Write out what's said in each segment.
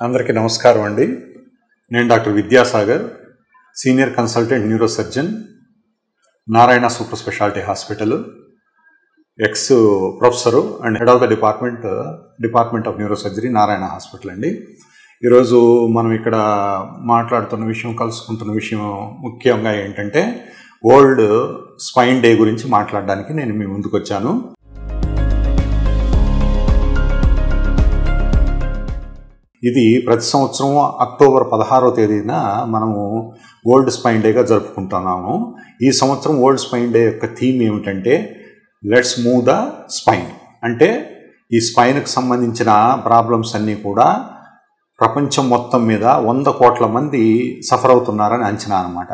అందరికీ నమస్కారం అండి. నేను doctor Vidyasagar senior consultant neuro surgeon Narayana super speciality hospital ex professor and head of the department department of neuro surgery Narayana hospital అండి. ఈరోజు మనం ఇక్కడ మాట్లాడుతున్న విషయం కలుసుకుంటున్న విషయం ముఖ్యంగా ఏంటంటే వరల్డ్ స్పైన్ డే గురించి మాట్లాడడానికి నేను మీ ముందుకు వచ్చాను ఇది ప్రతి సంవత్సరం అక్టోబర్ పదహారో తేదీన మనము వరల్డ్ స్పైన్ డేగా జరుపుకుంటున్నాము. ఈ సంవత్సరం వరల్డ్ స్పైన్ డే యొక్క థీమ్ ఏమిటంటే లెట్స్ మూవ్ ద స్పైన్ అంటే ఈ స్పైన్కి సంబంధించిన ప్రాబ్లమ్స్ అన్నీ కూడా ప్రపంచం మొత్తం మీద వంద కోట్ల మంది సఫర్ అవుతున్నారని అంచనా అనమాట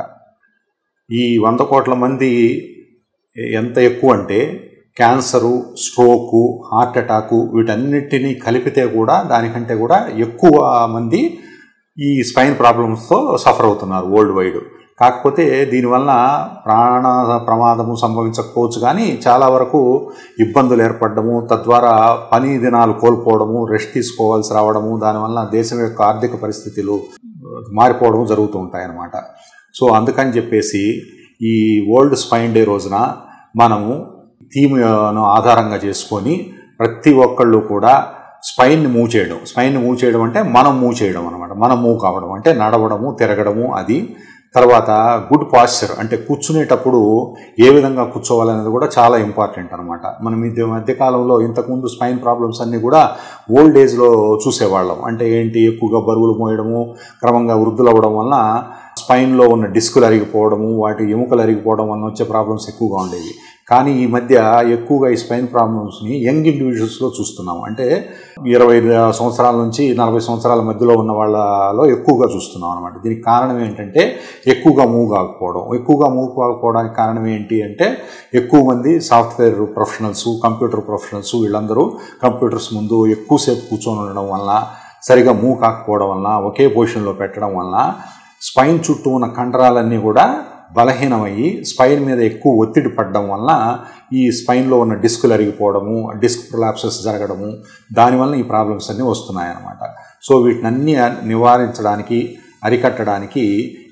ఈ వంద కోట్ల మంది ఎంత ఎక్కువ అంటే క్యాన్సరు స్ట్రోకు హార్ట్ అటాకు వీటన్నిటినీ కలిపితే కూడా దానికంటే కూడా ఎక్కువ మంది ఈ స్పైన్ ప్రాబ్లమ్స్తో సఫర్ అవుతున్నారు వరల్డ్ వైడ్. కాకపోతే దీనివల్ల ప్రాణ ప్రమాదము సంభవించకపోవచ్చు కానీ చాలా వరకు ఇబ్బందులు ఏర్పడము తద్వారా పని దినాలు కోల్పోవడము రెస్ట్ తీసుకోవాల్సి రావడము దానివల్ల దేశం యొక్క ఆర్థిక పరిస్థితులు మారిపోవడం జరుగుతూ ఉంటాయన్నమాట. సో అందుకని చెప్పేసి ఈ వరల్డ్ స్పైన్ డే రోజున మనము థీమ్ను ఆధారంగా చేసుకొని ప్రతి ఒక్కళ్ళు కూడా స్పైన్ని మూవ్ చేయడం. స్పైన్ని మూవ్ చేయడం అంటే మనం మూవ్ చేయడం అనమాట మనం మూవ్ కావడం. అంటే నడవడము తిరగడము అది. తర్వాత గుడ్ పాస్చర్ అంటే కూర్చునేటప్పుడు ఏ విధంగా కూర్చోవాలనేది కూడా చాలా ఇంపార్టెంట్ అనమాట మనం మధ్య మధ్యకాలంలో ఇంతకుముందు స్పైన్ ప్రాబ్లమ్స్ అన్నీ కూడా ఓల్డ్ ఏజ్లో చూసేవాళ్ళం. అంటే ఏంటి? ఎక్కువగా బరువులు మోయడము క్రమంగా వృద్ధులు అవ్వడం వలన స్పైన్లో ఉన్న డిస్కులు అరిగిపోవడము వాటి ఎముకలు అరిగిపోవడం వలన వచ్చే ప్రాబ్లమ్స్ ఎక్కువగా ఉండేవి. కానీ ఈ మధ్య ఎక్కువగా ఈ స్పైన్ ప్రాబ్లమ్స్ని యంగ్ ఇండివిజువల్స్లో చూస్తున్నాం. అంటే ఇరవై సంవత్సరాల నుంచి నలభై సంవత్సరాల మధ్యలో ఉన్న వాళ్ళలో ఎక్కువగా చూస్తున్నాం అనమాట దీనికి కారణం ఏంటంటే ఎక్కువగా మూవ్ కాకపోవడం. ఎక్కువగా మూవ్ కాకపోవడానికి కారణం ఏంటి అంటే ఎక్కువ మంది software professionals computer professionals computers computers ముందు ఎక్కువసేపు కూర్చొని ఉండడం వలన సరిగా మూవ్ కాకపోవడం వలన ఒకే పొజిషన్లో పెట్టడం వలన స్పైన్ చుట్టూ ఉన్న కండరాలన్నీ కూడా బలహీనమయ్యి స్పైన్ మీద ఎక్కువ ఒత్తిడి పడడం వలన ఈ స్పైన్లో ఉన్న డిస్కులు అరిగిపోవడము డిస్క్ ప్రొలాప్సెస్ జరగడము దానివల్ల ఈ ప్రాబ్లమ్స్ అన్నీ వస్తున్నాయన్నమాట. సో వీటినన్నీ నివారించడానికి అరికట్టడానికి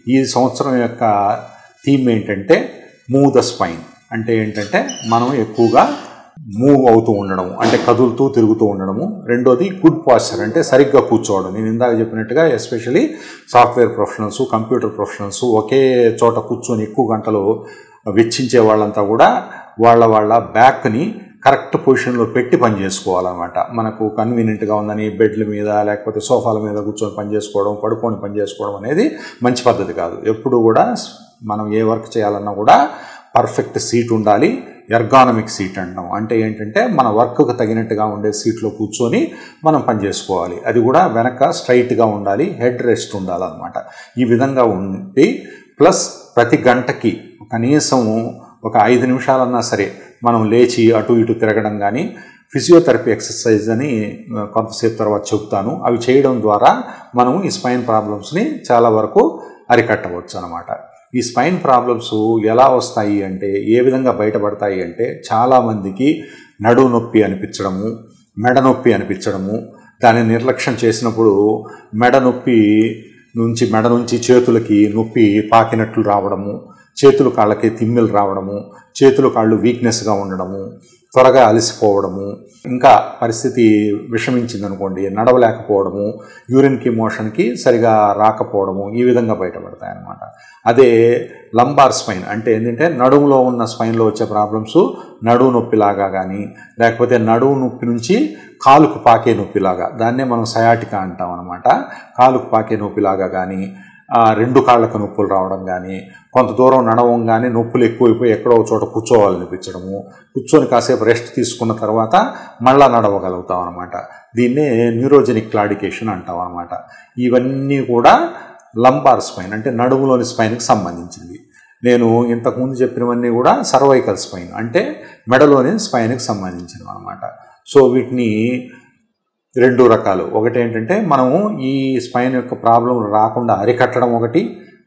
ఈ సంవత్సరం యొక్క థీమ్ ఏంటంటే మూవ్ ద స్పైన్ అంటే ఏంటంటే మనం ఎక్కువగా మూవ్ అవుతూ ఉండడం అంటే కదులుతూ తిరుగుతూ ఉండడము. రెండోది గుడ్ పాస్చర్ అంటే సరిగ్గా కూర్చోవడం. నేను ఇందాక చెప్పినట్టుగా especially software professionals computer professionals ఒకే చోట కూర్చొని ఎక్కువ గంటలు వెచ్చించే వాళ్ళంతా కూడా వాళ్ళ వాళ్ళ బ్యాక్ని కరెక్ట్ పొజిషన్లో పెట్టి పని చేసుకోవాలన్నమాట. మనకు కన్వీనియంట్గా ఉందని బెడ్ల మీద లేకపోతే సోఫాల మీద కూర్చొని పని చేసుకోవడం పడుకొని పని చేసుకోవడం అనేది మంచి పద్ధతి కాదు. ఎప్పుడు కూడా మనం ఏ వర్క్ చేయాలన్నా కూడా పర్ఫెక్ట్ సీట్ ఉండాలి. ఎర్గానమిక్ సీట్ అంటాం. అంటే ఏంటంటే మన వర్క్కి తగినట్టుగా ఉండే సీట్లో కూర్చొని మనం పని చేసుకోవాలి. అది కూడా వెనక స్ట్రైట్గా ఉండాలి హెడ్ రెస్ట్ ఉండాలన్నమాట. ఈ విధంగా ఉండి ప్లస్ ప్రతి గంటకి కనీసం ఒక ఐదు నిమిషాలన్నా సరే మనం లేచి అటు ఇటు తిరగడం కానీ ఫిజియోథెరపీ ఎక్సర్సైజ్ అని కొంతసేపు తర్వాత చెప్తాను అవి చేయడం ద్వారా మనం ఈ స్పైన్ ప్రాబ్లమ్స్ని చాలా వరకు అరికట్టవచ్చు అనమాట ఈ స్పైన్ ప్రాబ్లమ్స్ ఎలా వస్తాయి అంటే ఏ విధంగా బయటపడతాయి అంటే చాలామందికి నడువు నొప్పి అనిపించడము మెడ నొప్పి అనిపించడము దాన్ని నిర్లక్ష్యం చేసినప్పుడు మెడ నొప్పి నుంచి మెడ నుంచి చేతులకి నొప్పి పాకినట్లు రావడము చేతులు కాళ్ళకి తిమ్మిలు రావడము చేతులు కాళ్ళు వీక్నెస్గా ఉండడము త్వరగా అలసిపోవడము ఇంకా పరిస్థితి విషమించిందనుకోండి నడవలేకపోవడము యూరిన్కి మోషన్కి సరిగా రాకపోవడము ఈ విధంగా బయటపడతాయన్నమాట. అదే లంబార్ స్పైన్ అంటే ఏంటంటే నడుములో ఉన్న స్పైన్లో వచ్చే ప్రాబ్లమ్స్ నడువు నొప్పిలాగా కానీ లేకపోతే నడువు నొప్పి నుంచి కాలుకు పాకే నొప్పిలాగా దాన్నే మనం సయాటికా అంటాం అనమాట కాలుకు పాకే నొప్పిలాగా కానీ రెండు కాళ్ళకు నొప్పులు రావడం కానీ కొంత దూరం నడవంగానే నొప్పులు ఎక్కువైపోయి ఎక్కడో చోట కూర్చోవాలనిపించడము. కూర్చొని కాసేపు రెస్ట్ తీసుకున్న తర్వాత మళ్ళా నడవగలుగుతాం అనమాట దీన్నే న్యూరోజెనిక్ క్లాడికేషన్ అంటాం అనమాట ఇవన్నీ కూడా లంబార్ స్పైన్ అంటే నడుములోని స్పైన్కి సంబంధించింది నేను ఇంతకుముందు చెప్పినవన్నీ కూడా సర్వైకల్ స్పైన్ అంటే మెడలోని స్పైన్కి సంబంధించినవి అనమాట సో వీటిని రెండు రకాలు. ఒకటి ఏంటంటే మనము ఈ స్పైన్ యొక్క ప్రాబ్లం రాకుండా అరికట్టడం ఒకటి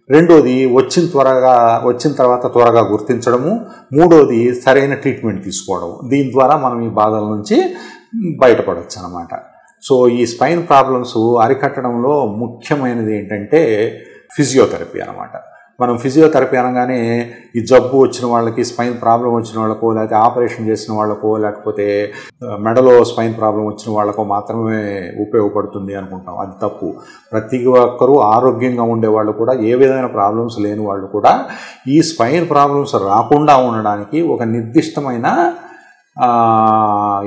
రెండోది వచ్చిన త్వరగా వచ్చిన తర్వాత త్వరగా గుర్తించడము మూడోది సరైన ట్రీట్మెంట్ తీసుకోవడం. దీని ద్వారా మనం ఈ బాధల నుంచి బయటపడవచ్చు అనమాట సో ఈ స్పైన్ ప్రాబ్లమ్స్ అరికట్టడంలో ముఖ్యమైనది ఏంటంటే ఫిజియోథెరపీ అనమాట మనం ఫిజియోథెరపీ అనగానే ఈ జబ్బు వచ్చిన వాళ్ళకి స్పైన్ ప్రాబ్లం వచ్చిన వాళ్ళకో లేకపోతే ఆపరేషన్ చేసిన వాళ్ళకో లేకపోతే మెడలో స్పైన్ ప్రాబ్లం వచ్చిన వాళ్ళకో మాత్రమే ఉపయోగపడుతుంది అనుకుంటాం. అది తప్పు. ప్రతి ఒక్కరూ ఆరోగ్యంగా ఉండే వాళ్ళు కూడా ఏ విధమైన ప్రాబ్లమ్స్ లేని వాళ్ళు కూడా ఈ స్పైన్ ప్రాబ్లమ్స్ రాకుండా ఉండడానికి ఒక నిర్దిష్టమైన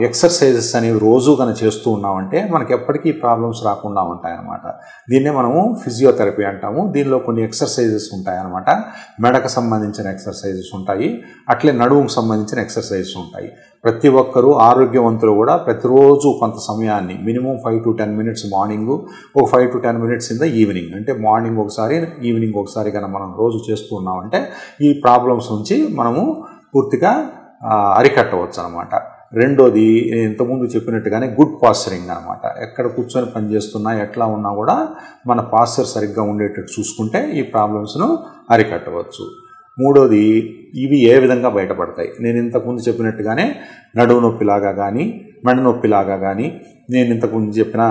ఎక్సర్సైజెస్ అనేవి రోజు కనుక చేస్తూ ఉన్నామంటే మనకి ఎప్పటికీ ప్రాబ్లమ్స్ రాకుండా ఉంటాయన్నమాట. దీన్నే మనము ఫిజియోథెరపీ అంటాము. దీనిలో కొన్ని ఎక్సర్సైజెస్ ఉంటాయన్నమాట. మెడకు సంబంధించిన ఎక్సర్సైజెస్ ఉంటాయి. అట్లే నడువుకు సంబంధించిన ఎక్సర్సైజెస్ ఉంటాయి. ప్రతి ఒక్కరూ ఆరోగ్యవంతులు కూడా ప్రతిరోజు కొంత సమయాన్ని minimum five to ten minutes morning ఒక five to ten minutes in the evening అంటే మార్నింగ్ ఒకసారి ఈవినింగ్ ఒకసారి కనుక మనం రోజు చేస్తూ ఉన్నామంటే ఈ ప్రాబ్లమ్స్ నుంచి మనము పూర్తిగా అరికట్టవచ్చు అనమాట రెండోది ఇంతకుముందు చెప్పినట్టుగానే గుడ్ పాస్చరింగ్ అనమాట. ఎక్కడ కూర్చొని పనిచేస్తున్నా ఎట్లా ఉన్నా కూడా మన పాస్చర్ సరిగ్గా ఉండేటట్టు చూసుకుంటే ఈ ప్రాబ్లమ్స్ను అరికట్టవచ్చు. మూడోది ఇవి ఏ విధంగా బయటపడతాయి? నేను ఇంతకుముందు చెప్పినట్టుగానే నడువు నొప్పిలాగా కానీ మెడ నొప్పిలాగా కానీ నేను ఇంతకుముందు చెప్పిన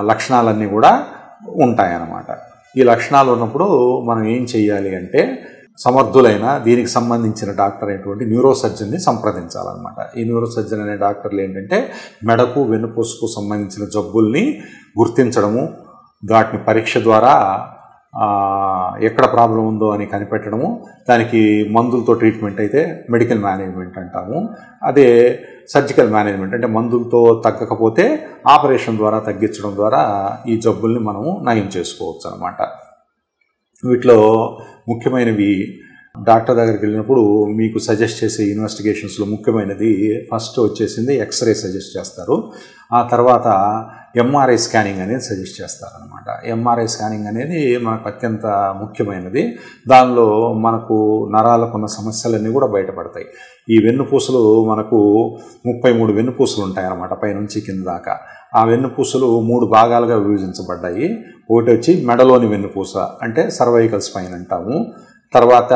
లక్షణాలన్నీ కూడా ఉంటాయన్నమాట ఈ లక్షణాలు ఉన్నప్పుడు మనం ఏం చేయాలి అంటే సమర్థులైన దీనికి సంబంధించిన డాక్టర్ అయినటువంటి న్యూరో సర్జన్ని సంప్రదించాలన్నమాట. ఈ న్యూరో సర్జన్ అనే డాక్టర్లు ఏంటంటే మెడకు వెన్నుపూసకు సంబంధించిన జబ్బుల్ని గుర్తించడము వాటిని పరీక్ష ద్వారా ఎక్కడ ప్రాబ్లం ఉందో అని కనిపెట్టడము దానికి మందులతో ట్రీట్మెంట్ అయితే మెడికల్ మేనేజ్మెంట్ అంటాము. అదే సర్జికల్ మేనేజ్మెంట్ అంటే మందులతో తగ్గకపోతే ఆపరేషన్ ద్వారా తగ్గించడం ద్వారా ఈ జబ్బుల్ని మనము నయం చేసుకోవచ్చు అనమాట వీటిలో ముఖ్యమైనవి. డాక్టర్ దగ్గరికి వెళ్ళినప్పుడు మీకు సజెస్ట్ చేసే ఇన్వెస్టిగేషన్స్లో ముఖ్యమైనది ఫస్ట్ వచ్చేసింది ఎక్స్రే సజెస్ట్ చేస్తారు. ఆ తర్వాత ఎంఆర్ఐ స్కానింగ్ అనేది సజెస్ట్ చేస్తారనమాట ఎంఆర్ఐ స్కానింగ్ అనేది మనకు అత్యంత ముఖ్యమైనది. దానిలో మనకు నరాలకు ఉన్న సమస్యలన్నీ కూడా బయటపడతాయి. ఈ వెన్నుపూసలు మనకు ముప్పై మూడు వెన్నుపూసలు ఉంటాయన్నమాట పైనుంచి కింద దాకా. ఆ వెన్నుపూసలు మూడు భాగాలుగా విభజించబడ్డాయి. ఒకటి వచ్చి మెడలోని వెన్నుపూస అంటే సర్వైకల్ స్పైన్ అంటాము. తర్వాత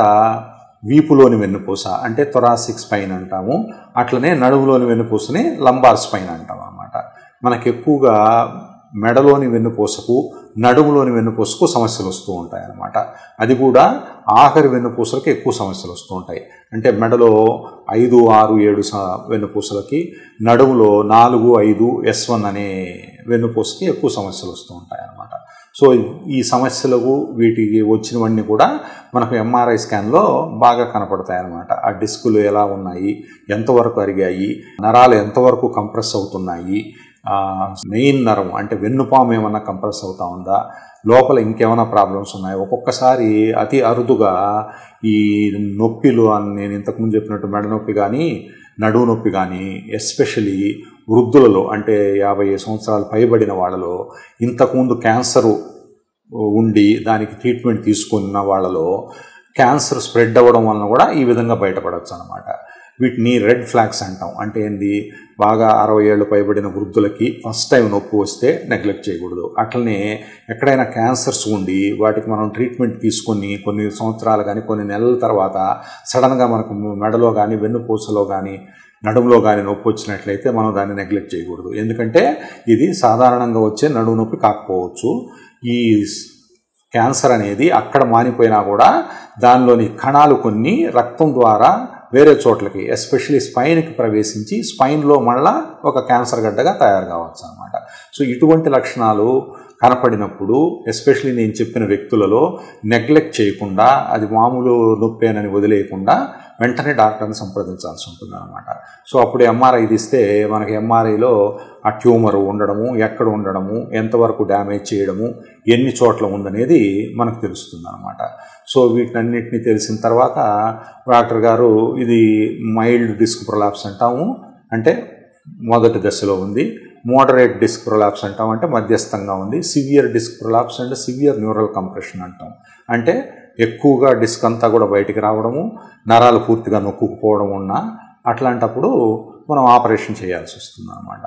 వీపులోని వెన్నుపూస అంటే థొరాసిక్ స్పైన్ అంటాము. అట్లనే నడుములోని వెన్నుపూసని లంబార్ స్పైన్ అంటాం మనకు ఎక్కువగా మెడలోని వెన్నుపూసకు నడుములోని వెన్నుపూసకు సమస్యలు వస్తూ ఉంటాయి అన్నమాట అది కూడా ఆఖరి వెన్నుపూసలకి ఎక్కువ సమస్యలు వస్తూ ఉంటాయి. అంటే మెడలో ఐదు ఆరు ఏడు వెన్నుపూసలకి నడుములో నాలుగు ఐదు ఎస్ వన్ అనే వెన్నుపూసకి ఎక్కువ సమస్యలు వస్తూ ఉంటాయి అన్నమాట సో ఈ సమస్యలకు వీటికి వచ్చినవన్నీ కూడా మనకు ఎంఆర్ఐ స్కాన్లో బాగా కనపడతాయి అన్నమాట ఆ డిస్కులు ఎలా ఉన్నాయి? ఎంతవరకు అరిగాయి? నరాలు ఎంతవరకు కంప్రెస్ అవుతున్నాయి? మెయిన్ నరం అంటే వెన్నుపాము ఏమన్నా కంప్రెస్ అవుతా ఉందా? లోపల ఇంకేమైనా ప్రాబ్లమ్స్ ఉన్నాయి? ఒక్కొక్కసారి అతి అరుదుగా ఈ నొప్పిలు అని నేను ఇంతకుముందు చెప్పినట్టు మెడ నొప్పి కానీ నడువు నొప్పి కానీ ఎస్పెషలీ వృద్ధులలో అంటే యాభై సంవత్సరాలు పైబడిన వాళ్ళలో ఇంతకుముందు క్యాన్సరు ఉండి దానికి ట్రీట్మెంట్ తీసుకున్న వాళ్ళలో క్యాన్సర్ స్ప్రెడ్ అవ్వడం వలన కూడా ఈ విధంగా బయటపడవచ్చు అనమాట వీటిని రెడ్ ఫ్లాగ్స్ అంటాం. అంటే ఏంది? బాగా అరవై ఏళ్ళు పైబడిన వృద్ధులకి ఫస్ట్ టైం నొప్పి వస్తే నెగ్లెక్ట్ చేయకూడదు. అట్లనే ఎక్కడైనా క్యాన్సర్స్ ఉండి వాటికి మనం ట్రీట్మెంట్ తీసుకొని కొన్ని సంవత్సరాలు కానీ కొన్ని నెలల తర్వాత సడన్గా మనకు మెడలో కానీ వెన్నుపూసలో కానీ నడుములో కానీ నొప్పి వచ్చినట్లయితే మనం దాన్ని నెగ్లెక్ట్ చేయకూడదు. ఎందుకంటే ఇది సాధారణంగా వచ్చే నడుము నొప్పి కాకపోవచ్చు. ఈ క్యాన్సర్ అనేది అక్కడ మానిపోయినా కూడా దానిలోని కణాలు కొన్ని రక్తం ద్వారా వేరే చోట్లకి ఎస్పెషలీ స్పైన్కి ప్రవేశించి స్పైన్లో మళ్ళా ఒక క్యాన్సర్ గడ్డగా తయారు కావచ్చు అనమాట సో ఇటువంటి లక్షణాలు కనపడినప్పుడు ఎస్పెషలీ నేను చెప్పిన వ్యక్తులలో నెగ్లెక్ట్ చేయకుండా అది మామూలు నొప్పేనని వదిలేయకుండా వెంటనే డాక్టర్ని సంప్రదించాల్సి ఉంటుంది అనమాట సో అప్పుడు ఎంఆర్ఐ తీస్తే మనకి ఎంఆర్ఐలో ఆ ట్యూమర్ ఉండడము ఎక్కడ ఉండడము ఎంతవరకు డ్యామేజ్ చేయడము ఎన్ని చోట్ల ఉందనేది మనకు తెలుస్తుంది అనమాట సో వీటన్నిటిని తెలిసిన తర్వాత డాక్టర్ గారు ఇది మైల్డ్ డిస్క్ ప్రొలాప్స్ అంటాము. అంటే మొదటి దశలో ఉంది. మోడరేట్ డిస్క్ ప్రొలాప్స్ అంటాం అంటే మధ్యస్థంగా ఉంది. సివియర్ డిస్క్ ప్రొలాప్స్ అంటే సివియర్ న్యూరల్ కంప్రెషన్ అంటాం అంటే ఎక్కువగా డిస్క్ అంతా కూడా బయటికి రావడము నరాలు పూర్తిగా నొక్కుకుపోవడం ఉన్నా అట్లాంటప్పుడు మనం ఆపరేషన్ చేయాల్సి వస్తుంది అనమాట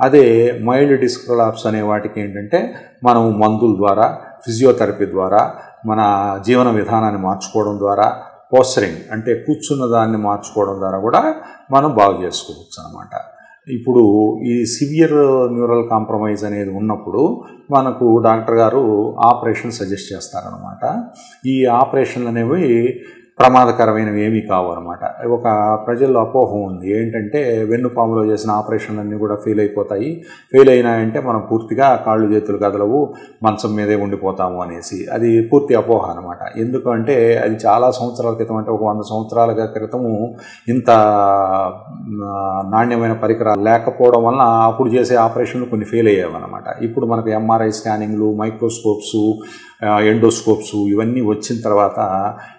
అదే మైల్డ్ డిస్క్ ప్రొలాప్స్ అనే వాటికి ఏంటంటే మనం మందుల ద్వారా ఫిజియోథెరపీ ద్వారా మన జీవన విధానాన్ని మార్చుకోవడం ద్వారా పోస్చరింగ్ అంటే కూర్చున్న దాన్ని మార్చుకోవడం ద్వారా కూడా మనం బాగు చేసుకోవచ్చు అనమాట ఇప్పుడు ఈ సివియర్ న్యూరల్ కాంప్రమైజ్ అనేది ఉన్నప్పుడు మనకు డాక్టర్ గారు ఆపరేషన్ సజెస్ట్ చేస్తారనమాట ఈ ఆపరేషన్లు అనేవి ప్రమాదకరమైనవి ఏమీ కావు అనమాట ఒక ప్రజల్లో అపోహ ఉంది. ఏంటంటే వెన్నుపాములో చేసిన ఆపరేషన్లన్నీ కూడా ఫెయిల్ అయిపోతాయి. ఫెయిల్ అయినాయంటే మనం పూర్తిగా కాళ్ళు చేతులు కదలవు మంచం మీదే ఉండిపోతాము అనేసి. అది పూర్తి అపోహ అనమాట ఎందుకంటే అది చాలా సంవత్సరాల క్రితం అంటే ఒక వంద సంవత్సరాల క్రితము ఇంత నాణ్యమైన పరికరాలు లేకపోవడం వలన అప్పుడు చేసే ఆపరేషన్లు కొన్ని ఫెయిల్ అనమాట ఇప్పుడు మనకు ఎంఆర్ఐ స్కానింగ్లు మైక్రోస్కోప్స్ ఎండోస్కోప్స్ ఇవన్నీ వచ్చిన తర్వాత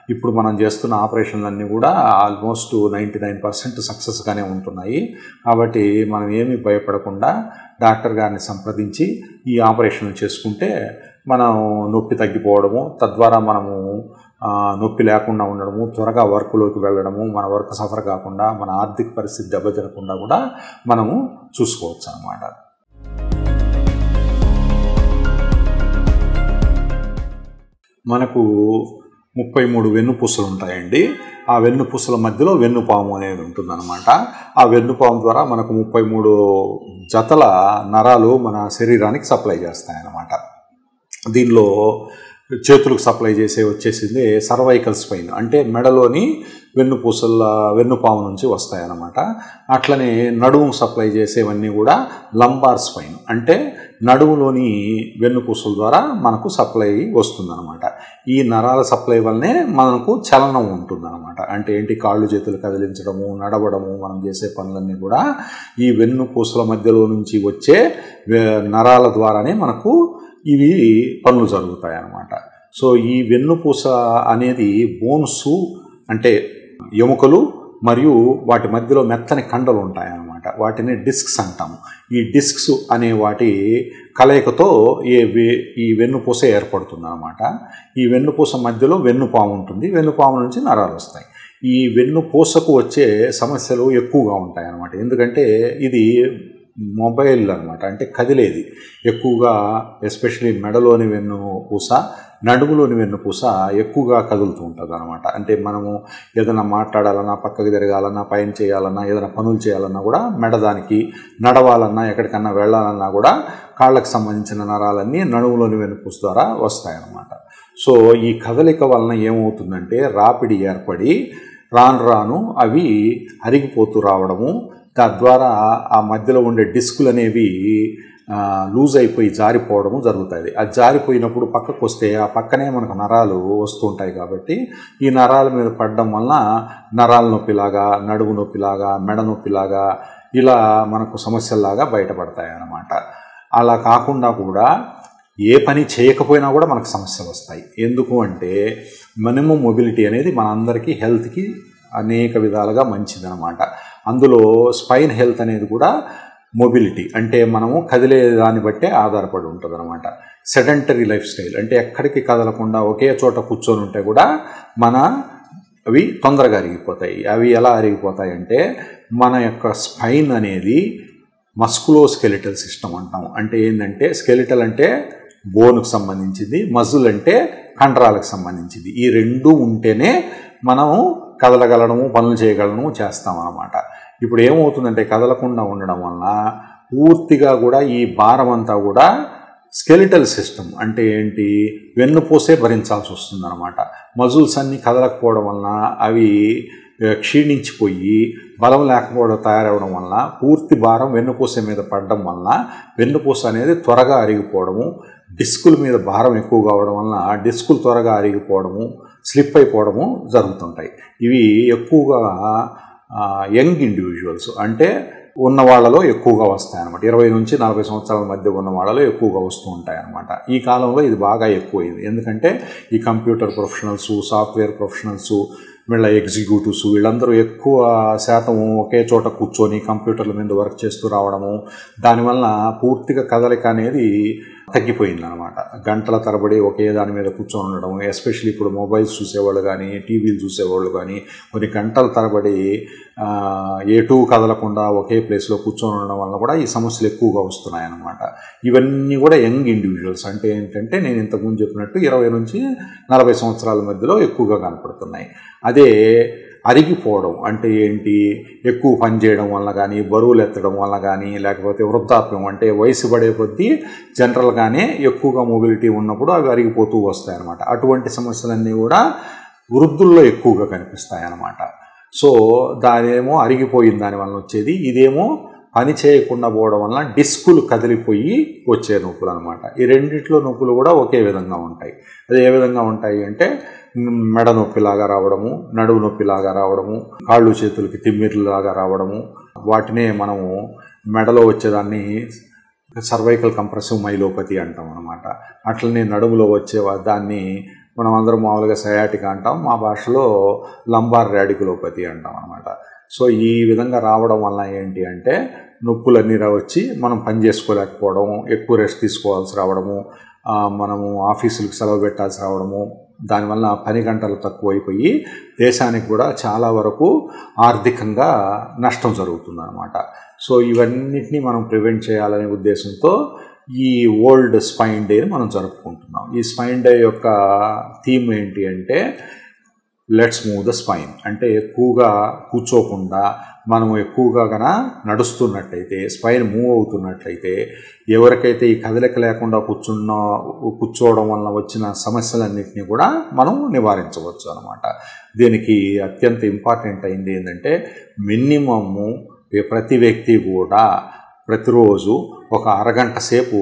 ఇప్పుడు మనం చేస్తున్న ఆపరేషన్లన్నీ కూడా ఆల్మోస్ట్ నైంటీ నైన్ పర్సెంట్ సక్సెస్గానే ఉంటున్నాయి. కాబట్టి మనం ఏమీ భయపడకుండా డాక్టర్ గారిని సంప్రదించి ఈ ఆపరేషన్లు చేసుకుంటే మనం నొప్పి తగ్గిపోవడము తద్వారా మనము నొప్పి లేకుండా ఉండడము త్వరగా వర్క్లోకి వెళ్ళడము మన వర్క్ సఫర్ కాకుండా మన ఆర్థిక పరిస్థితి దెబ్బతినకుండా కూడా మనము చూసుకోవచ్చు అన్నమాట. మనకు ముప్పై మూడు వెన్నుపూసలు ఉంటాయండి. ఆ వెన్నుపూసల మధ్యలో వెన్నుపాము అనేది ఉంటుందన్నమాట. ఆ వెన్నుపాము ద్వారా మనకు ముప్పై మూడు జతల నరాలు మన శరీరానికి సప్లై చేస్తాయన్నమాట. దీనిలో చేతులకు సప్లై చేసే వచ్చేసింది సర్వైకల్ స్పైన్ అంటే మెడలోని వెన్నుపూసల వెన్నుపాము నుంచి వస్తాయన్నమాట. అట్లనే నడుము సప్లై చేసేవన్నీ కూడా లంబార్ స్పైన్ అంటే నడుములోని వెన్నుపూసల ద్వారా మనకు సప్లై వస్తుందన్నమాట. ఈ నరాల సప్లై వల్లనే మనకు చలనం ఉంటుందన్నమాట. అంటే ఏంటి? కాళ్ళు చేతులు కదిలించడము నడవడము మనం చేసే పనులన్నీ కూడా ఈ వెన్నుపూసల మధ్యలో నుంచి వచ్చే నరాల ద్వారానే మనకు ఇవి పనులు జరుగుతాయి అన్నమాట సో ఈ వెన్నుపూస అనేది బోన్స్ అంటే ఎముకలు మరియు వాటి మధ్యలో మెత్తని కండలు ఉంటాయన్నమాట. వాటిని డిస్క్స్ అంటాము ఈ డిస్క్స్ అనే వాటి కలయికతో ఏ ఈ వెన్నుపూస ఏర్పడుతుంది అనమాట ఈ వెన్నుపూస మధ్యలో వెన్నుపాము ఉంటుంది. వెన్నుపాము నుంచి నరాలు వస్తాయి. ఈ వెన్నుపూసకు వచ్చే సమస్యలు ఎక్కువగా ఉంటాయి అన్నమాట ఎందుకంటే ఇది మొబైల్ అనమాట అంటే కదిలేది. ఎక్కువగా ఎస్పెషలీ మెడలోని వెన్ను పూస నడుములోని వెన్నుపూస ఎక్కువగా కదులుతూ ఉంటుంది అనమాట అంటే మనము ఏదైనా మాట్లాడాలన్నా పక్కకి తిరగాలన్నా పైన చేయాలన్నా ఏదైనా పనులు చేయాలన్నా కూడా మెడ దానికి నడవాలన్నా ఎక్కడికన్నా వెళ్ళాలన్నా కూడా కాళ్ళకు సంబంధించిన నరాలన్నీ నడుములోని వెన్నుపూస ద్వారా వస్తాయన్నమాట. సో ఈ కదలిక వలన ఏమవుతుందంటే రాపిడి ఏర్పడి రాను రాను అవి అరిగిపోతూ రావడము తద్వారా ఆ మధ్యలో ఉండే డిస్కులు అనేవి లూజ్ అయిపోయి జారిపోవడము జరుగుతుంది అది జారిపోయినప్పుడు పక్కకు వస్తే ఆ పక్కనే మనకు నరాలు వస్తుంటాయి కాబట్టి ఈ నరాల మీద పడడం వలన నరాల నొప్పిలాగా నడుము నొప్పిలాగా మెడ నొప్పిలాగా ఇలా మనకు సమస్యల్లాగా బయటపడతాయి అన్నమాట అలా కాకుండా కూడా ఏ పని చేయకపోయినా కూడా మనకు సమస్యలు వస్తాయి. ఎందుకు అంటే మినిమం మొబిలిటీ అనేది మనందరికీ హెల్త్కి అనేక విధాలుగా మంచిదనమాట అందులో స్పైన్ హెల్త్ అనేది కూడా మొబిలిటీ అంటే మనము కదిలే దాన్ని బట్టే ఆధారపడి ఉంటుంది అనమాట సెడెంటరీ లైఫ్ స్టైల్ అంటే ఎక్కడికి కదలకుండా ఒకే చోట కూర్చొని ఉంటే కూడా మన అవి తొందరగా అరిగిపోతాయి. అవి ఎలా అరిగిపోతాయి అంటే మన యొక్క స్పైన్ అనేది మస్కులో స్కెలిటల్ సిస్టమ్ అంటాం అంటే ఏంటంటే స్కెలిటల్ అంటే బోన్కు సంబంధించింది మజుల్ అంటే కండరాలకు సంబంధించింది. ఈ రెండు ఉంటేనే మనము కదలగలడము పనులు చేయగలడము చేస్తాం అనమాట ఇప్పుడు ఏమవుతుందంటే కదలకుండా ఉండడం వలన పూర్తిగా కూడా ఈ భారం అంతా కూడా స్కెలిటల్ సిస్టమ్ అంటే ఏంటి? వెన్నుపూసే భరించాల్సి వస్తుంది అనమాట మజుల్స్ అన్నీ కదలకపోవడం వలన అవి క్షీణించిపోయి బలం లేకపోవడం తయారవడం వలన పూర్తి భారం వెన్నుపూస మీద పడడం వలన వెన్నుపూస అనేది త్వరగా అరిగిపోవడము డిస్కుల మీద భారం ఎక్కువ కావడం వలన డిస్కులు త్వరగా అరిగిపోవడము స్లిప్ అయిపోవడము జరుగుతుంటాయి. ఇవి ఎక్కువగా యంగ్ ఇండివిజువల్స్ అంటే ఉన్న వాళ్ళలో ఎక్కువగా వస్తాయి అనమాట ఇరవై నుంచి నలభై సంవత్సరాల మధ్య ఉన్న వాళ్ళలో ఎక్కువగా వస్తూ ఉంటాయి అనమాట ఈ కాలంలో ఇది బాగా ఎక్కువైంది. ఎందుకంటే ఈ కంప్యూటర్ ప్రొఫెషనల్స్ సాఫ్ట్వేర్ ప్రొఫెషనల్స్ వీళ్ళ ఎగ్జిక్యూటివ్స్ వీళ్ళందరూ ఎక్కువ శాతం ఒకే చోట కూర్చొని కంప్యూటర్ల మీద వర్క్ చేస్తూ రావడము దానివల్ల పూర్తిగా కదలిక అనేది తగ్గిపోయింది అనమాట గంటల తరబడి ఒకే దాని మీద కూర్చొని ఉండడం ఎస్పెషల్లీ ఇప్పుడు మొబైల్స్ చూసేవాళ్ళు కానీ టీవీలు చూసేవాళ్ళు కానీ కొన్ని గంటల తరబడి ఎటు కదలకుండా ఒకే ప్లేస్లో కూర్చొని ఉండడం వల్ల కూడా ఈ సమస్యలు ఎక్కువగా వస్తున్నాయి అన్నమాట ఇవన్నీ కూడా యంగ్ ఇండివిజువల్స్ అంటే ఏంటంటే నేను ఇంతకుముందు చెప్పినట్టు ఇరవై నుంచి నలభై సంవత్సరాల మధ్యలో ఎక్కువగా కనపడుతున్నాయి. అదే అరిగిపోవడం అంటే ఏంటి? ఎక్కువ పని చేయడం వల్ల కానీ బరువులు ఎత్తడం వల్ల కానీ లేకపోతే వృద్ధాప్యం అంటే వయసు పడే కొద్దీ జనరల్గానే ఎక్కువగా మొబిలిటీ ఉన్నప్పుడు అవి అరిగిపోతూ వస్తాయి అన్నమాట అటువంటి సమస్యలన్నీ కూడా వృద్ధుల్లో ఎక్కువగా కనిపిస్తాయి అన్నమాట సో దానేమో అరిగిపోయిన దానివల్ల వచ్చేది ఇదేమో పని చేయకుండా పోవడం వలన డిస్కులు కదిలిపోయి వచ్చే నొప్పులు అనమాట ఈ రెండిట్లో నొప్పులు కూడా ఒకే విధంగా ఉంటాయి. అది ఏ విధంగా ఉంటాయి అంటే మెడ నొప్పిలాగా రావడము నడువు నొప్పిలాగా రావడము కాళ్ళు చేతులకి తిమ్మిర్లాగా రావడము వాటినే మనము మెడలో వచ్చేదాన్ని సర్వైకల్ కంప్రెసివ్ మైలోపతి అంటాం అనమాట అట్లనే నడుములో వచ్చే దాన్ని మనం అందరం మామూలుగా సయాటిక్ అంటాం మా భాషలో లంబార్ ర్యాడికులోపతి అంటాం అనమాట సో ఈ విధంగా రావడం వల్ల ఏంటి అంటే నొప్పులన్నీ వచ్చి మనం పని చేసుకోలేకపోవడం ఎక్కువ రెస్ట్ తీసుకోవాల్సి రావడము మనము ఆఫీసులకు సెలవు పెట్టాల్సి రావడము దానివల్ల పని గంటలు తక్కువైపోయి దేశానికి కూడా చాలా వరకు ఆర్థికంగా నష్టం జరుగుతుంది అనమాట సో ఇవన్నిటిని మనం ప్రివెంట్ చేయాలనే ఉద్దేశంతో ఈ ఓల్డ్ స్పైన్ డేని మనం జరుపుకుంటున్నాం. ఈ స్పైన్ డే యొక్క థీమ్ ఏంటి అంటే లెట్స్ మూవ్ ద స్పైన్. అంటే ఎక్కువగా కూర్చోకుండా మనం ఎక్కువగా గన నడుస్తున్నట్లయితే స్పైన్ మూవ్ అవుతున్నట్లయితే ఎవరికైతే ఈ కదలిక లేకుండా కూర్చున్న కూర్చోవడం వలన వచ్చిన సమస్యలన్నింటినీ కూడా మనం నివారించవచ్చు అనమాట. దీనికి అత్యంత ఇంపార్టెంట్ అయింది ఏంటంటే మినిమము ప్రతి వ్యక్తి కూడా ప్రతిరోజు ఒక అరగంట సేపు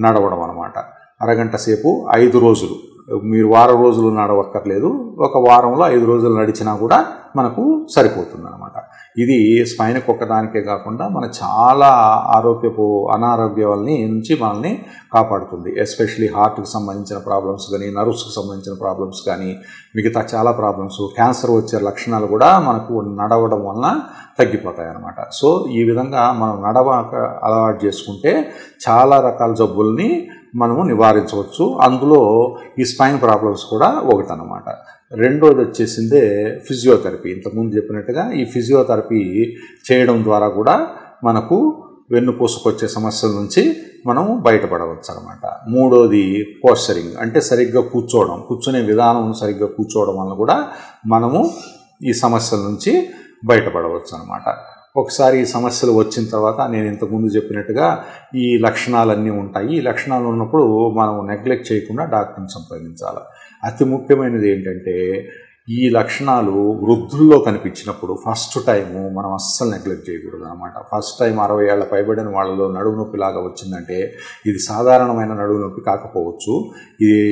నడవడం అనమాట. అరగంట సేపు ఐదు రోజులు మీరు వారం రోజులు నడవక్కర్లేదు. ఒక వారంలో ఐదు రోజులు నడిచినా కూడా మనకు సరిపోతుంది అనమాట ఇది స్పైన్కి ఒక్కదానికే కాకుండా మన చాలా ఆరోగ్యపు అనారోగ్యాలని నుంచి మనల్ని కాపాడుతుంది. ఎస్పెషలీ హార్ట్కి సంబంధించిన ప్రాబ్లమ్స్ కానీ నర్వ్స్కి సంబంధించిన ప్రాబ్లమ్స్ కానీ మిగతా చాలా ప్రాబ్లమ్స్ క్యాన్సర్ వచ్చే లక్షణాలు కూడా మనకు నడవడం వలన తగ్గిపోతాయి అన్నమాట సో ఈ విధంగా మనం నడవక అలవాటు చేసుకుంటే చాలా రకాల జబ్బుల్ని మనము నివారించవచ్చు. అందులో ఈ స్పైన్ ప్రాబ్లమ్స్ కూడా ఒకటి అనమాట రెండోది వచ్చేసిందే ఫిజియోథెరపీ. ఇంతకుముందు చెప్పినట్టుగా ఈ ఫిజియోథెరపీ చేయడం ద్వారా కూడా మనకు వెన్నుపూసకొచ్చే సమస్యల నుంచి మనం బయటపడవచ్చు అనమాట మూడోది పోస్చరింగ్. అంటే సరిగ్గా కూర్చోవడం. కూర్చునే విధానం సరిగ్గా కూర్చోవడం వల్ల కూడా మనము ఈ సమస్యల నుంచి బయటపడవచ్చు అనమాట ఒకసారి ఈ సమస్యలు వచ్చిన తర్వాత నేను ఇంతకుముందు చెప్పినట్టుగా ఈ లక్షణాలన్నీ ఉంటాయి. ఈ లక్షణాలు ఉన్నప్పుడు మనం నెగ్లెక్ట్ చేయకుండా డాక్టర్ని సంప్రదించాలి అతి ముఖ్యమైనది ఏంటంటే ఈ లక్షణాలు వృద్ధుల్లో కనిపించినప్పుడు ఫస్ట్ టైము మనం అస్సలు నెగ్లెక్ట్ చేయకూడదు అనమాట ఫస్ట్ టైం అరవై ఏళ్ళ పైబడిన వాళ్ళలో నడుము నొప్పి లాగా వచ్చిందంటే ఇది సాధారణమైన నడుము నొప్పి కాకపోవచ్చు. ఇది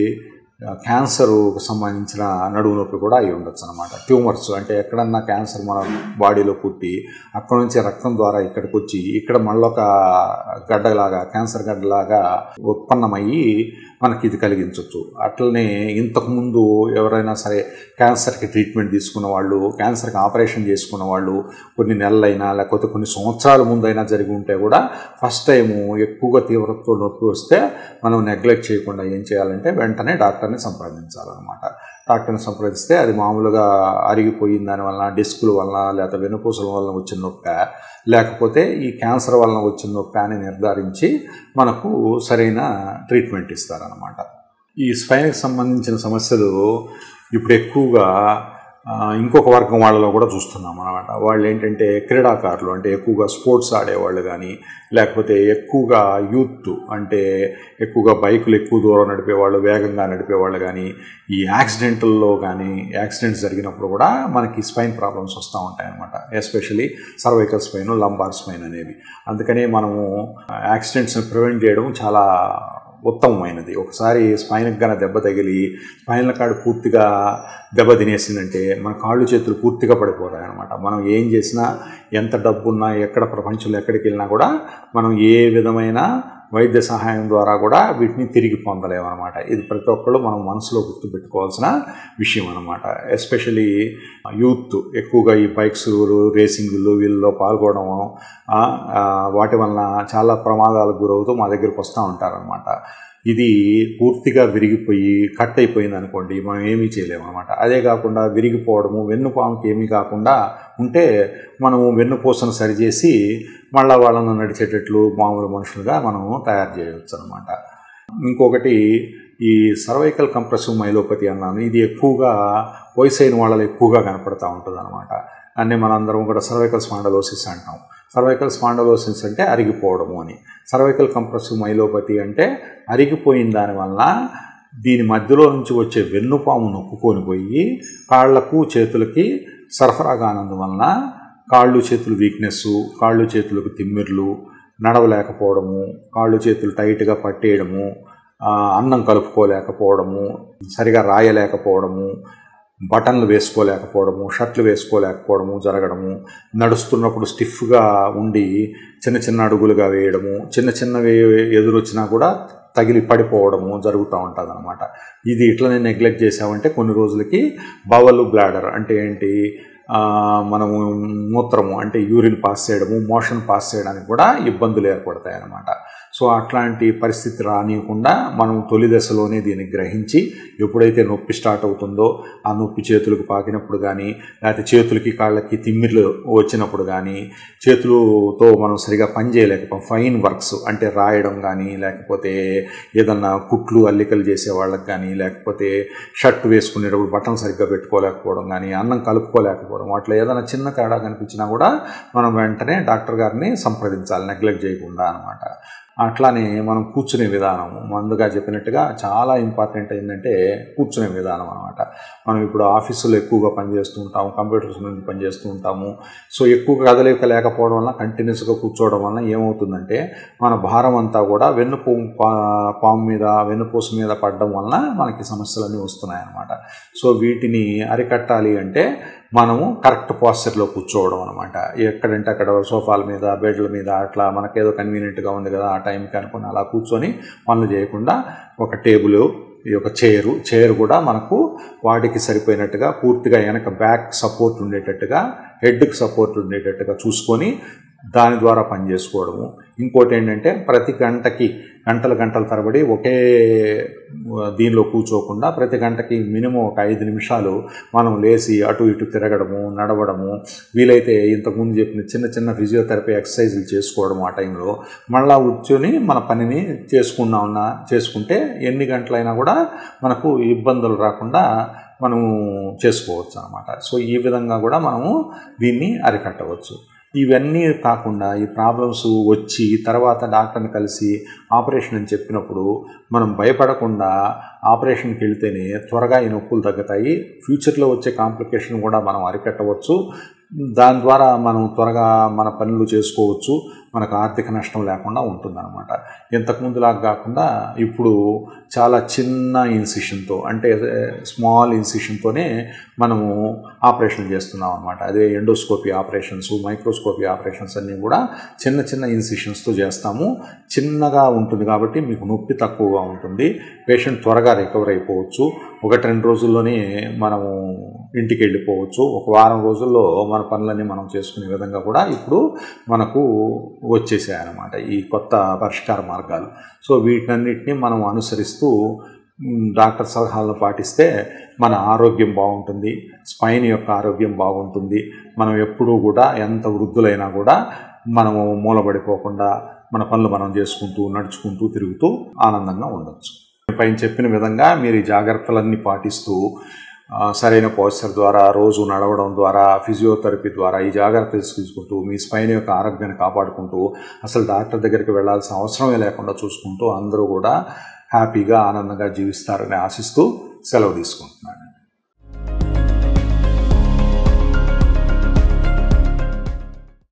క్యాన్సర్కు సంబంధించిన నడువు నొప్పి కూడా అయి ఉండొచ్చు అనమాట ట్యూమర్స్ అంటే ఎక్కడన్నా క్యాన్సర్ మన బాడీలో పుట్టి అక్కడ నుంచి రక్తం ద్వారా ఇక్కడికి వచ్చి ఇక్కడ మళ్ళొక గడ్డలాగా క్యాన్సర్ గడ్డలాగా ఉత్పన్నమయ్యి మనకి ఇది కలిగించవచ్చు అట్లనే ఇంతకుముందు ఎవరైనా సరే క్యాన్సర్కి ట్రీట్మెంట్ తీసుకున్న వాళ్ళు క్యాన్సర్కి ఆపరేషన్ చేసుకున్న వాళ్ళు కొన్ని నెలలైనా లేకపోతే కొన్ని సంవత్సరాల ముందైనా జరిగి ఉంటే కూడా ఫస్ట్ టైము ఎక్కువగా తీవ్రతతో నొప్పి వస్తే మనం నెగ్లెక్ట్ చేయకుండా ఏం చేయాలంటే వెంటనే డాక్టర్ డాక్టర్ని సంప్రదించాలన్నమాట. డాక్టర్ని సంప్రదిస్తే అది మామూలుగా అరిగిపోయిన దాని వలన డిస్కుల వలన లేకపోతే వెనుపూసల వలన వచ్చిన నొప్పి లేకపోతే ఈ క్యాన్సర్ వలన వచ్చిన నొప్పి అని నిర్ధారించి మనకు సరైన ట్రీట్మెంట్ ఇస్తారనమాట ఈ స్పైన్కి సంబంధించిన సమస్యలు ఇప్పుడు ఎక్కువగా ఇంకొక వర్గం వాళ్ళలో కూడా చూస్తున్నాం అనమాట వాళ్ళు ఏంటంటే క్రీడాకారులు అంటే ఎక్కువగా స్పోర్ట్స్ ఆడేవాళ్ళు కానీ లేకపోతే ఎక్కువగా యూత్ అంటే ఎక్కువగా బైకులు ఎక్కువ దూరం నడిపేవాళ్ళు వేగంగా నడిపేవాళ్ళు కానీ ఈ యాక్సిడెంట్ల్లో కానీ యాక్సిడెంట్స్ జరిగినప్పుడు కూడా మనకి స్పైన్ ప్రాబ్లమ్స్ వస్తూ ఉంటాయి అనమాట especially cervical spine lumbar spine అనేవి. అందుకనే మనము యాక్సిడెంట్స్ని ప్రివెంట్ చేయడం చాలా ఉత్తమమైనది. ఒకసారి స్పైన్కి కన్నా దెబ్బ తగిలి స్పైన్ల కాడు పూర్తిగా దెబ్బ తినేసిందంటే మన కాళ్ళు చేతులు పూర్తిగా పడిపోతాయి అనమాట మనం ఏం చేసినా ఎంత డబ్బున్నా ఎక్కడ ప్రపంచంలో ఎక్కడికి వెళ్ళినా కూడా మనం ఏ విధమైన వైద్య సహాయం ద్వారా కూడా వీటిని తిరిగి పొందలేమన్నమాట. ఇది ప్రతి ఒక్కళ్ళు మనం మనసులో గుర్తుపెట్టుకోవాల్సిన విషయం అనమాట ఎస్పెషలీ యూత్ ఎక్కువగా ఈ బైక్స్ రేసింగులు వీళ్ళలో పాల్గొనడం వాటి వలన చాలా ప్రమాదాలకు గురవుతూ మా దగ్గరికి వస్తూ ఉంటారనమాట ఇది పూర్తిగా విరిగిపోయి కట్ అయిపోయింది అనుకోండి మనం ఏమీ చేయలేము అనమాట అదే కాకుండా విరిగిపోవడము వెన్నుపాముకి ఏమీ కాకుండా ఉంటే మనము వెన్నుపూసను సరిచేసి మళ్ళీ వాళ్ళను నడిచేటట్లు మామూలు మనుషులుగా మనము తయారు చేయవచ్చు అనమాట ఇంకొకటి ఈ సర్వైకల్ కంప్రెసివ్ మైలోపతి అన్నాను. ఇది ఎక్కువగా వయసు అయిన వాళ్ళలో ఎక్కువగా కనపడతా ఉంటుంది అనమాట అన్నీ మనందరం కూడా సర్వైకల్ స్పాండలోసిస్ అంటాం. సర్వైకల్ స్పాండలోసిస్ అంటే అరిగిపోవడము అని. సర్వైకల్ కంప్రెసివ్ మైలోపతి అంటే అరిగిపోయిన దానివల్ల దీని మధ్యలో నుంచి వచ్చే వెన్నుపాము నొక్కుకొని పోయి కాళ్ళకు చేతులకి సరఫరా కానందువలన కాళ్ళు చేతులు వీక్నెస్ కాళ్ళు చేతులకు తిమ్మిర్లు నడవలేకపోవడము కాళ్ళు చేతులు టైట్గా పట్టేయడము అన్నం కలుపుకోలేకపోవడము సరిగా రాయలేకపోవడము బటన్లు వేసుకోలేకపోవడము షర్ట్లు వేసుకోలేకపోవడము జరగడము నడుస్తున్నప్పుడు స్టిఫ్గా ఉండి చిన్న చిన్న అడుగులుగా వేయడము చిన్న చిన్నవి ఎదురొచ్చినా కూడా తగిలి పడిపోవడము జరుగుతూ ఉంటుంది అనమాట ఇది ఇట్లనే నెగ్లెక్ట్ చేసామంటే కొన్ని రోజులకి బవల్ బ్లాడర్ అంటే ఏంటి? మనము మూత్రము అంటే యూరిన్ పాస్ చేయడము మోషన్ పాస్ చేయడానికి కూడా ఇబ్బందులు ఏర్పడతాయి అన్నమాట సో అట్లాంటి పరిస్థితి రానియకుండా మనం తొలి దశలోనే దీన్ని గ్రహించి ఎప్పుడైతే నొప్పి స్టార్ట్ అవుతుందో ఆ నొప్పి చేతులకు పాకినప్పుడు కానీ లేకపోతే చేతులకి కాళ్ళకి తిమ్మిర్లు వచ్చినప్పుడు కానీ చేతులతో మనం సరిగా పని చేయలేకపోతాం ఫైన్ వర్క్స్ అంటే రాయడం కానీ లేకపోతే ఏదన్నా కుట్లు అల్లికలు చేసే వాళ్ళకి కానీ లేకపోతే షర్ట్ వేసుకునేటప్పుడు బటన్ సరిగ్గా పెట్టుకోలేకపోవడం కానీ అన్నం కలుపుకోలేకపోవడం అట్లా ఏదైనా చిన్న తేడా కనిపించినా కూడా మనం వెంటనే డాక్టర్ గారిని సంప్రదించాలి నెగ్లెక్ట్ చేయకుండా అనమాట అట్లానే మనం కూర్చునే విధానం ముందుగా చెప్పినట్టుగా చాలా ఇంపార్టెంట్ ఏంటంటే కూర్చునే విధానం అనమాట మనం ఇప్పుడు ఆఫీసులో ఎక్కువగా పనిచేస్తూ ఉంటాము కంప్యూటర్స్ నుంచి పనిచేస్తూ ఉంటాము. సో ఎక్కువ కదలిక లేకపోవడం వల్ల కంటిన్యూస్గా కూర్చోవడం వల్ల ఏమవుతుందంటే మన భారం అంతా కూడా వెన్నుపూ పాము మీద వెన్నుపూస మీద పడడం వలన మనకి సమస్యలన్నీ వస్తున్నాయి అన్నమాట సో వీటిని అరికట్టాలి అంటే మనము కరెక్ట్ పాస్చర్లో కూర్చోవడం అనమాట ఎక్కడంటే అక్కడ సోఫాల మీద బెడ్ల మీద అట్లా మనకేదో కన్వీనియంట్గా ఉంది కదా ఆ టైంకి అనుకుని అలా కూర్చొని పనులు చేయకుండా ఒక టేబుల్ ఈ యొక్క చైరు చైర్ కూడా మనకు వాటికి సరిపోయినట్టుగా పూర్తిగా వెనక బ్యాక్ సపోర్ట్ ఉండేటట్టుగా హెడ్కి సపోర్ట్ ఉండేటట్టుగా చూసుకొని దాని ద్వారా పని చేసుకోవడము. ఇంకోటి ఏంటంటే ప్రతి గంటకి గంటలు గంటల తరబడి ఒకే దీనిలో కూర్చోకుండా ప్రతి గంటకి మినిమం ఒక ఐదు నిమిషాలు మనం లేచి అటు ఇటు తిరగడము నడవడము వీలైతే ఇంతకుముందు చెప్పిన చిన్న చిన్న ఫిజియోథెరపీ ఎక్సర్సైజులు చేసుకోవడం ఆ టైంలో మళ్ళా కూర్చొని మన పనిని చేసుకున్నా ఉన్నా చేసుకుంటే ఎన్ని గంటలైనా కూడా మనకు ఇబ్బందులు రాకుండా మనము చేసుకోవచ్చు అనమాట సో ఈ విధంగా కూడా మనము దీన్ని అరికట్టవచ్చు. ఇవన్నీ కాకుండా ఈ ప్రాబ్లమ్స్ వచ్చి తర్వాత డాక్టర్ని కలిసి ఆపరేషన్ అని చెప్పినప్పుడు మనం భయపడకుండా ఆపరేషన్కి వెళ్తేనే త్వరగా ఈ నొప్పులు తగ్గుతాయి. ఫ్యూచర్లో వచ్చే కాంప్లికేషన్ కూడా మనం అరికట్టవచ్చు. దాని ద్వారా మనం త్వరగా మన పనులు చేసుకోవచ్చు. మనకు ఆర్థిక నష్టం లేకుండా ఉంటుందన్నమాట. ఇంతకుముందులాగా కాకుండా ఇప్పుడు చాలా చిన్న ఇన్సిషన్తో అంటే స్మాల్ ఇన్సిషన్తోనే మనము ఆపరేషన్ చేస్తున్నాం అనమాట అదే ఎండోస్కోపీ ఆపరేషన్స్ మైక్రోస్కోపీ ఆపరేషన్స్ అన్నీ కూడా చిన్న చిన్న ఇన్సిషన్స్తో చేస్తాము. చిన్నగా ఉంటుంది కాబట్టి మీకు నొప్పి తక్కువగా ఉంటుంది. పేషెంట్ త్వరగా రికవర్ అయిపోవచ్చు. ఒకటి రెండు రోజుల్లోనే మనము ఇంటికి వెళ్ళిపోవచ్చు ఒక వారం రోజుల్లో మన పనులన్నీ మనం చేసుకునే విధంగా కూడా ఇప్పుడు మనకు వచ్చేసాయన్నమాట ఈ కొత్త పరిష్కార మార్గాలు. సో వీటన్నిటిని మనం అనుసరిస్తూ డాక్టర్ సలహాలను పాటిస్తే మన ఆరోగ్యం బాగుంటుంది స్పైన్ యొక్క ఆరోగ్యం బాగుంటుంది. మనం ఎప్పుడూ కూడా ఎంత వృద్ధులైనా కూడా మనము మూలబడిపోకుండా మన పనులు మనం చేసుకుంటూ నడుచుకుంటూ తిరుగుతూ ఆనందంగా ఉండొచ్చు. పైన చెప్పిన విధంగా మీరు ఈ జాగ్రత్తలన్నీ పాటిస్తూ సరైన పోస్చర్ ద్వారా రోజు నడవడం ద్వారా ఫిజియోథెరపీ ద్వారా ఈ జాగ్రత్తలు తీసుకుంటూ మీ స్పైన్ యొక్క ఆరోగ్యాన్ని కాపాడుకుంటూ అసలు డాక్టర్ దగ్గరికి వెళ్ళాల్సిన అవసరమే లేకుండా చూసుకుంటూ అందరూ కూడా హ్యాపీగా ఆనందంగా జీవిస్తారని ఆశిస్తూ సెలవు తీసుకుంటున్నాను.